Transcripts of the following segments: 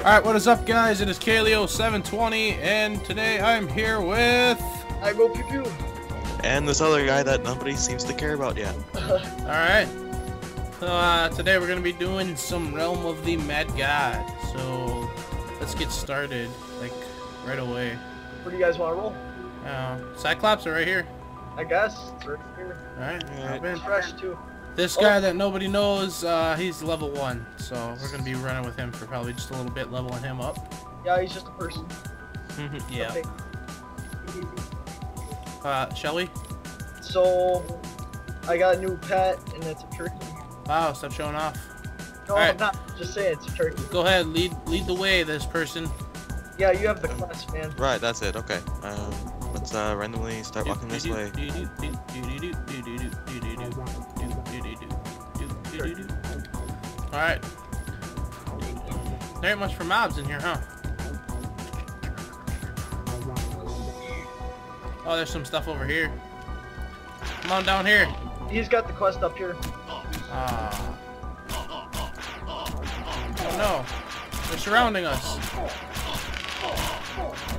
Alright, what is up guys? It is Kalio720 and today I'm here with... I go pew pew. And this other guy that nobody seems to care about yet. Alright. So, uh, today we're gonna be doing some Realm of the Mad God. So, let's get started, like, right away. Where do you guys want to roll? Uh, Cyclops are right here. I guess. It's right here. Alright, Alright. It's fresh too. This Oh. guy that nobody knows, uh, he's level 1. So, we're gonna be running with him for probably just a little bit, leveling him up. Yeah, he's just a person. yeah. Okay. Uh, Shelly? So, I got a new pet, and it's a turkey. Wow, stop showing off. No, Alright. I'm not just saying it's a turkey. Go ahead, lead lead the way, this person. Yeah, you have the class, man. Right, that's it. Okay. Um, let's uh, randomly start walking this way. Alright. There ain't much for mobs in here, huh? Oh, there's some stuff over here. Come on down here. He's got the quest up here. Ah. Oh no. They're surrounding us.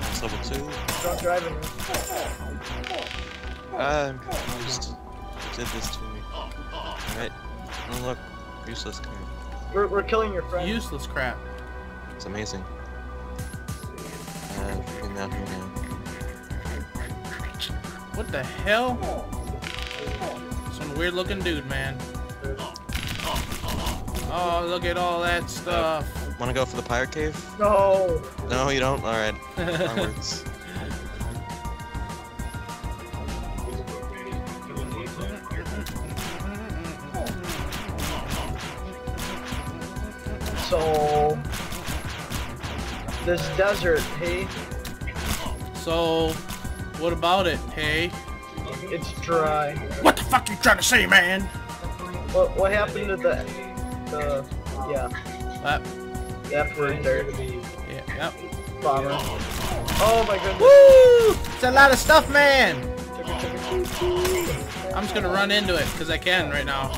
It's level two. Drunk driving. I'm confused. Did this to me? Alright. Oh look, useless card. We're, we're killing your friend. Useless crap. It's amazing. Uh, getting down here now. What the hell? Some weird looking dude, man. Oh, look at all that stuff. Wanna go for the pirate cave? No. No, you don't? Alright. Onwards. So, this desert, hey, so, what about it, hey? it's dry. What the fuck you trying to say, man? What what happened to the the yeah the F word there? yeah, yep. Bomber. Oh. oh my goodness. Woo! It's a lot of stuff, man! Chugga, chugga, choo, choo. I'm just gonna run into it, because I can right now.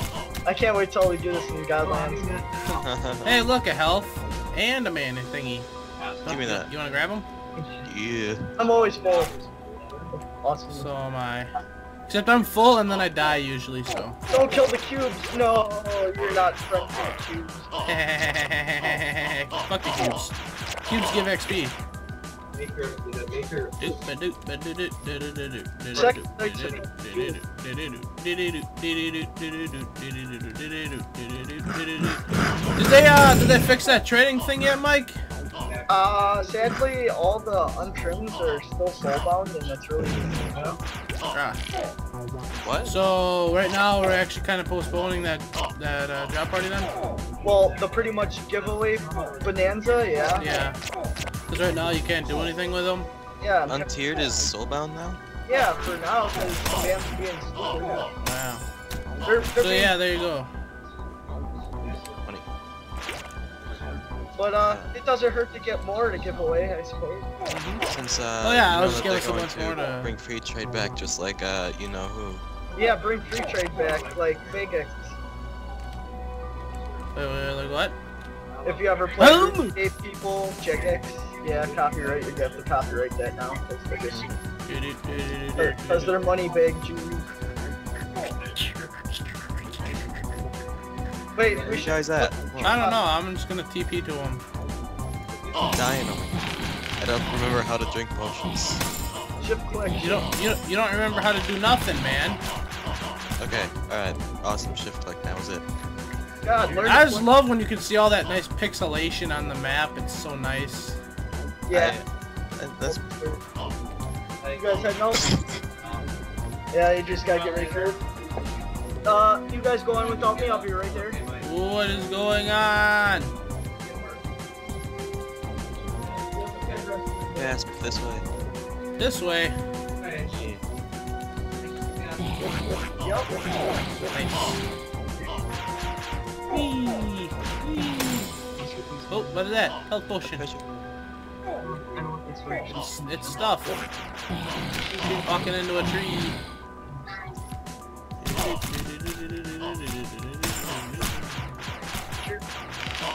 I can't wait till we do this in Godlands. Hey, look, a health and a mana thingy. Give me that. You wanna grab him? yeah. I'm always full. Awesome. So am I. Except I'm full and then I die usually, so. Don't kill the cubes. No, you're not friends with the cubes. Fuck the cubes. Cubes give XP. Did they uh did they fix that trading thing yet, Mike? Uh, sadly, all the untrims are still soulbound, and that's really yeah. Ah. What? So right now we're actually kind of postponing that that uh, drop party then. Well, the pretty much giveaway bonanza, yeah. Yeah. Because right now you can't do anything with them. Yeah. Untiered is soulbound now? Yeah, for now, because the band's being stupid. Wow. They're, they're So being- yeah, there you go. Funny. But uh, it doesn't hurt to get more to give away, I suppose. Since uh, Oh, yeah, I'll know just that give they're going to more to- bring free trade back, just like uh, you know who. Yeah, bring free trade back, like Vegas. Wait, wait, like what? If you ever play Um. RuneScape people, Jagex, yeah, copyright, you have to copyright that now. Because they're money big, Jews. Wait, we Where you should. guys at? I don't know. I'm just gonna TP to him. I'm dying on me. I don't remember how to drink potions. Shift click. You don't you don't, you don't remember how to do nothing, man. Okay, alright. Awesome shift like that was it. God, learn. I just love when you can see all that nice pixelation on the map. It's so nice. Yeah. I, that's You guys had no. Yeah, you just gotta get ready for it. Uh, you guys go on without me. I'll be right there. What is going on? gasp this way. This way. Yep. Nice. Whee! Whee! Oh, what is that? Health potion. It's, it's stuff. Walking into a tree.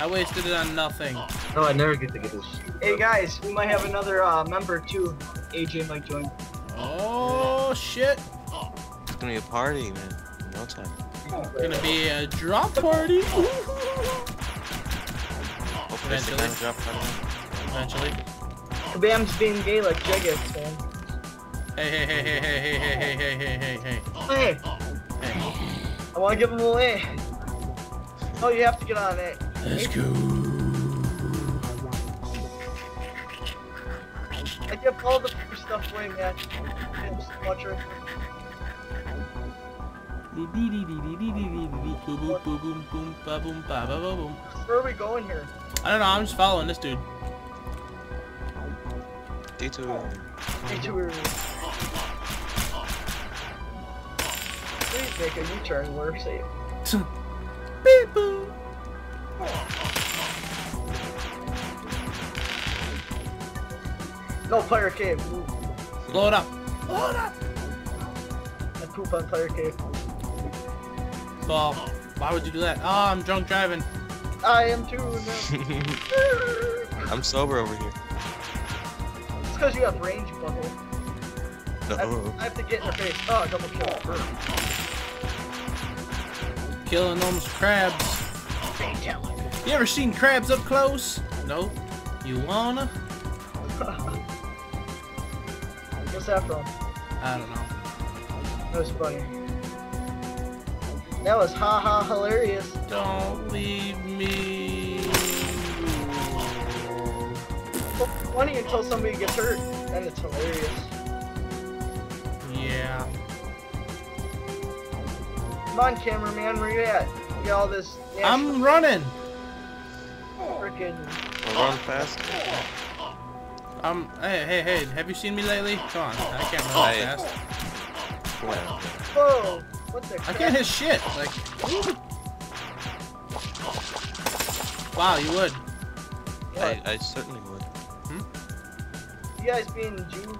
I wasted it on nothing. No, I never get to get this. Hey guys, we might have another uh, member too. AJ might join. Oh shit! It's gonna be a party, man. No time. It's gonna be a drop party. Hopefully it's the kind of drop party. Eventually. Kabam's being gay like Jagex, man. Hey hey hey hey hey hey hey hey hey hey hey hey. Hey, Hey. I want to give him a A. Oh, you have to get on it. Let's go. I give all the stuff away, man. Much, right? Where are we going here? I don't know, I'm just following this dude. Detour. Detour. Please make a U-turn. We're safe. Beep boop. No, Pirate Cave. Ooh, Blow it up. Blow it up. I poop on Pirate Cave. Well, why would you do that? Oh, I'm drunk driving. I am too. No. I'm sober over here. It's because you have range, butthole. I, No. I have to get in your face. Oh, double kill. Killing those crabs. You ever seen crabs up close? No. You wanna? What's that from? I don't know. That was funny. That was ha ha hilarious. Don't leave me. Funny until somebody gets hurt, and it's hilarious. Yeah. Come on, cameraman, where you at? You got all this. I'm running. freaking. Run fast. Um. Hey, hey, hey. Have you seen me lately? Come on. I can't run I- that fast. Whoa! What the? I can't hit shit. Like. Wow, you would. I, I certainly would. You guys being Jew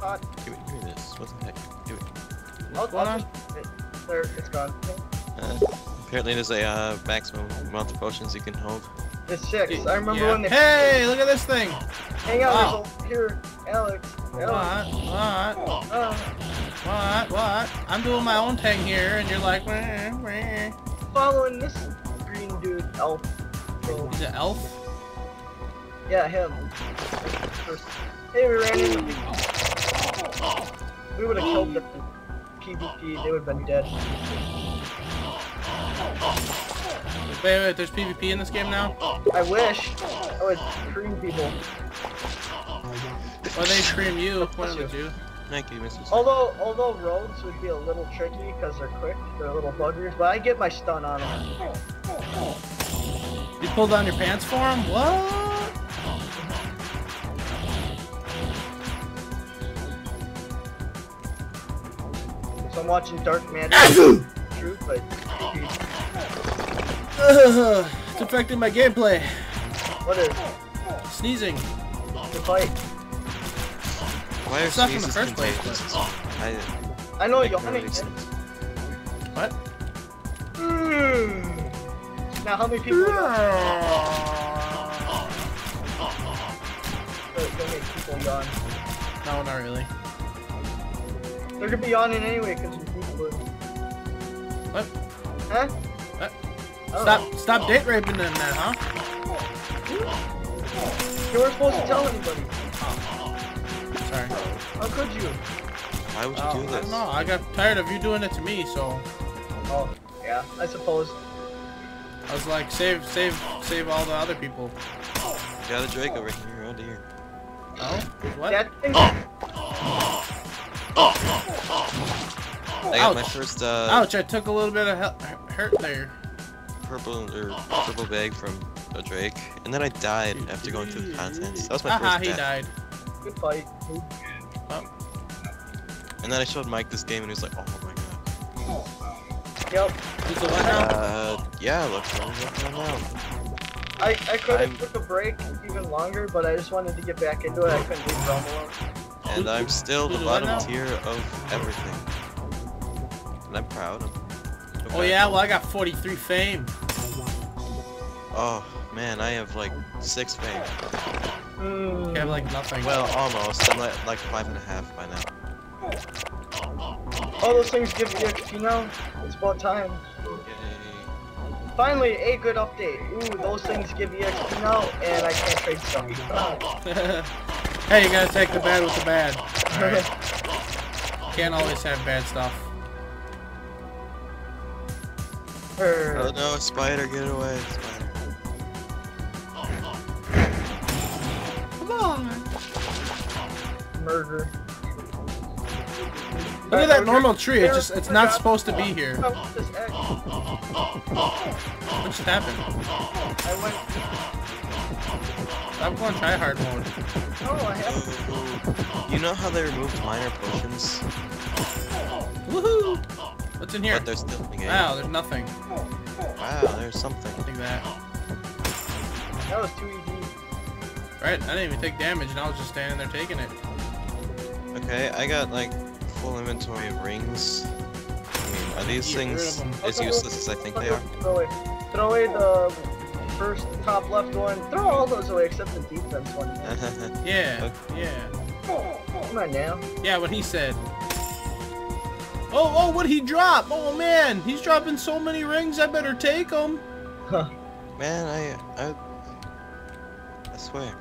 hot? Give me, give me this. What the heck? Give it. I'll, What's going I'll on? just. It, there, it's gone. Uh, apparently there's a uh, maximum amount of potions you can hold. It's six. I remember Yeah. when they. Hey, look at this thing. Hang out, Wow. Rizzo. Here, Alex. What? What? Uh, What? What? I'm doing my own thing here, and you're like, wah, wah. following this green dude, elf. So, he's an elf. Yeah, him. First. Hey, we ran into people. We would have killed them. PvP, they would have been dead. Wait, wait. There's PvP in this game now. I wish I would cream people. Or they cream you. One of the two. Thank you, Mrs. Although, although rogues would be a little tricky because they're quick, they're little buggers, but I get my stun on them. You pulled down your pants for him? What? I'm watching Dark Matter. True, but Ugh, it's affecting my gameplay. what is Sneezing. the fight? Why are Suck in the first place, contagious? I I know you're hunting. really sense. What? Hmm. Now how many people? We got? They're gonna make people yawn. No, not really. They're gonna be yawning anyway because we people. What? Huh? What? Oh. Stop, stop date raping them then, huh? You weren't supposed to tell anybody. Sorry. How could you? Why would you Oh, do I this? don't know. I got tired of you doing it to me, so Oh, yeah, I suppose. I was like, save, save, save all the other people. Got a Drake over here, around here. Oh? What? That thing. I got my Ouch. first uh, Ouch! I took a little bit of hurt there. purple or purple bag from a Drake, and then I died after going through the contents. That was my Haha, first he death. died. Good fight. And then I showed Mike this game, and he was like, "Oh my god." Yep. Who's the one now? Uh, yeah, look, what I'm now. I, I could I'm- have took a break even longer, but I just wanted to get back into it. I couldn't leave Realm alone. And I'm still the who's bottom tier of everything. And I'm proud of. of Oh yeah, well I got 43 fame. Oh, Man, I have like six fame. You have like nothing. Well, almost. I'm like, like five and a half by now. All those things give you XP now. It's about time. Yay. Finally, a good update. Ooh, those things give you XP now, and I can't trade stuff. hey, you gotta take the bad with the bad. Alright. Can't always have bad stuff. Oh no, spider, get away, spider. Come on. Murder. Look at that normal tree. It's just it's not supposed to be here. I want this egg. What just happened? I went. Stop going try hard mode. Oh, I have. Ooh. You know how they removed minor potions? Woohoo! What's in here? But they're still in the game. Wow, there's nothing. Wow, there's something. Like that. That was too easy. Right? I didn't even take damage, and I was just standing there taking it. Okay, I got like full inventory of rings. I mean, are these Get rid of things as useless as I think they are? Throw away. Throw away the first top left one. Throw all those away except the defense one. Yeah, yeah, Come on now. yeah. What he said. Oh, oh, what he drop? Oh man, he's dropping so many rings. I better take them. Huh. Man, I, I, I swear.